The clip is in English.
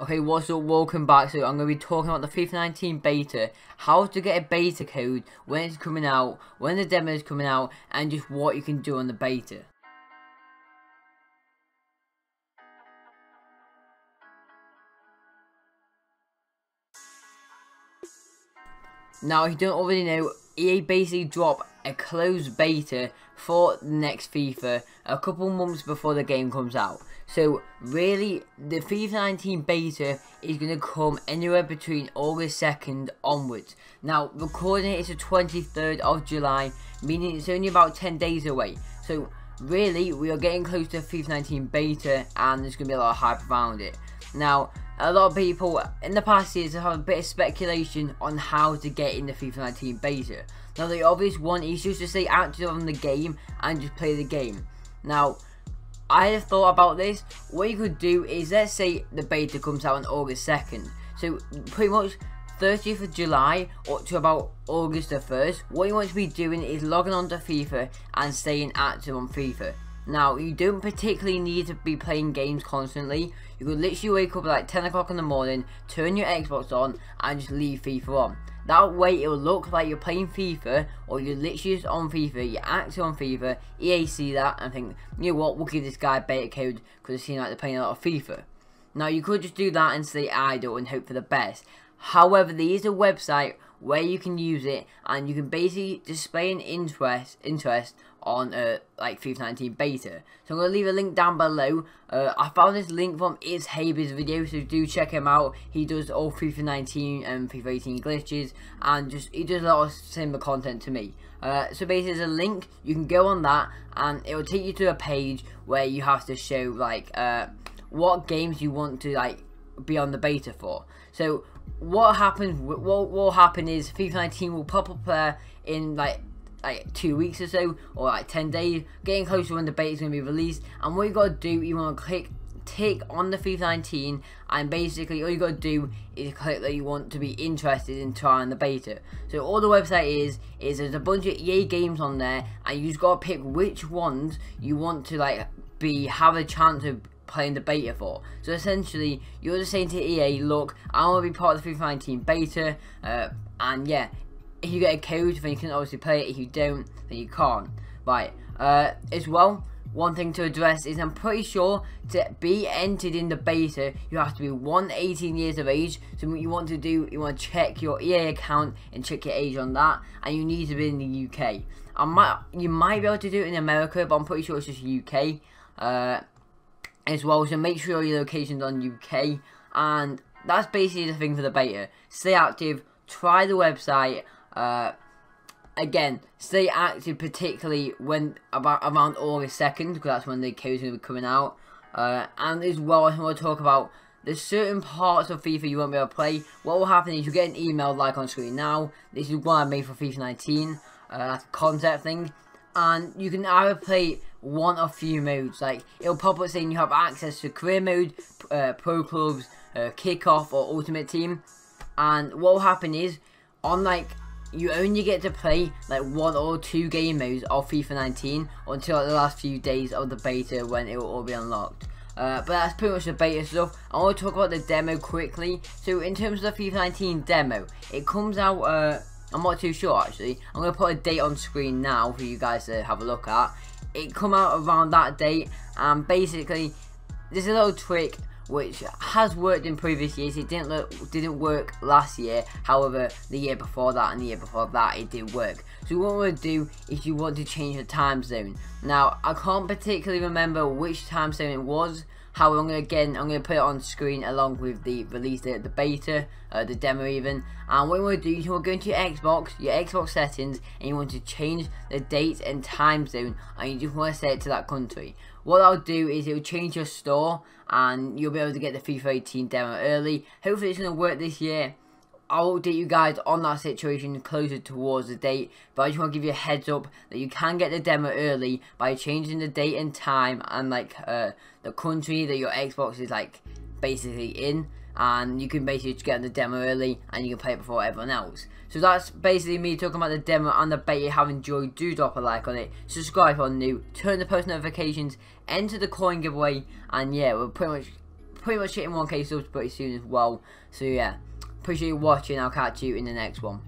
Okay, what's up? Welcome back. So I'm going to be talking about the FIFA 19 beta, how to get a beta code, when it's coming out, when the demo is coming out, and just what you can do on the beta. Now, if you don't already know, EA basically dropped a closed beta for next FIFA a couple months before the game comes out. So really, the FIFA 19 beta is going to come anywhere between August 2nd onwards. Now, recording it is the 23rd of July, meaning it's only about 10 days away. So really, we are getting close to FIFA 19 beta and there's going to be a lot of hype around it. Now, a lot of people in the past years have a bit of speculation on how to get in the FIFA 19 beta. Now, the obvious one is just to stay active on the game and just play the game. Now, I have thought about this. What you could do is, let's say the beta comes out on August 2nd. So, pretty much 30th of July up to about August the 1st, what you want to be doing is logging on to FIFA and staying active on FIFA. Now, you don't particularly need to be playing games constantly. You could literally wake up at like 10 o'clock in the morning, turn your Xbox on, and just leave FIFA on. That way, it will look like you're playing FIFA, or you're literally just on FIFA, you're active on FIFA, EA see that, and think, you know what, we'll give this guy a beta code, because it seems like they're playing a lot of FIFA. Now, you could just do that and stay idle and hope for the best. However, there is a website where you can use it and you can basically display an interest interest on uh, like FIFA 19 beta. So I'm going to leave a link down below. Uh, I found this link from Is Haber's video, so do check him out. He does all FIFA 19 and FIFA 18 glitches, and just he does a lot of similar content to me. Uh, so basically there's a link, you can go on that, and it will take you to a page where you have to show like uh, what games you want to like be on the beta for. So what happens? What will happen is FIFA 19 will pop up there in like like two weeks or so, or like 10 days, getting closer when the beta is going to be released. And what you got to do, you want to click tick on the FIFA 19, and basically all you got to do is click that you want to be interested in trying the beta. So all the website is is there's a bunch of EA games on there, and you just got to pick which ones you want to like be have a chance of playing the beta for. So essentially, you're just saying to EA, look, I want to be part of the FIFA 19 beta, uh, and yeah, if you get a code, then you can obviously play it. If you don't, then you can't. Right. Uh, as well, one thing to address is I'm pretty sure to be entered in the beta, you have to be 118 years of age. So what you want to do, you want to check your EA account and check your age on that, and you need to be in the UK. I might, you might be able to do it in America, but I'm pretty sure it's just UK. Uh, as well. So make sure your location's on UK. And that's basically the thing for the beta. Stay active, try the website. Uh, again, stay active particularly when about around August 2nd, because that's when the code's going to be coming out. Uh, and as well, I want to talk about there's certain parts of FIFA you won't be able to play. What will happen is you get an email like on screen now. This is one I made for FIFA 19. Uh, that's a concept thing. And you can either play one of few modes. Like it'll pop up saying you have access to career mode, uh, pro clubs, uh, kickoff, or ultimate team. And what will happen is on like you only get to play like one or two game modes of FIFA 19 until the last few days of the beta when it will all be unlocked. Uh, but that's pretty much the beta stuff. I want to talk about the demo quickly. So in terms of the FIFA 19 demo, it comes out, uh, I'm not too sure actually. I'm going to put a date on screen now for you guys to have a look at it come out around that date and basically there's a little trick which has worked in previous years. It didn't look, didn't work last year. However, the year before that and the year before that, it did work. So what we're going to do is you want to change the time zone. Now, I can't particularly remember which time zone it was. However, I'm going to again, I'm going to put it on screen along with the release date, the beta, uh, the demo even. And what you want to do is you want to go into your Xbox, your Xbox settings, and you want to change the date and time zone, and you just want to set it to that country. What I'll do is it will change your store, and you'll be able to get the FIFA 18 demo early. Hopefully it's going to work this year. I'll update you guys on that situation closer towards the date, but I just want to give you a heads up that you can get the demo early by changing the date and time and like uh, the country that your Xbox is like basically in and you can basically just get the demo early and you can play it before everyone else. So that's basically me talking about the demo and the bet You have enjoyed, do drop a like on it, subscribe if you're new, turn the post notifications, enter the coin giveaway, and yeah, we're pretty much pretty much hitting 1k subs pretty soon as well. So yeah, appreciate you watching. I'll catch you in the next one.